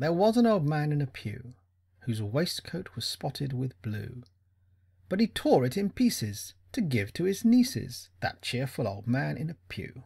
There was an old man in a pew, whose waistcoat was spotted with blue, But he tore it in pieces to give to his nieces, that cheerful old man in a pew.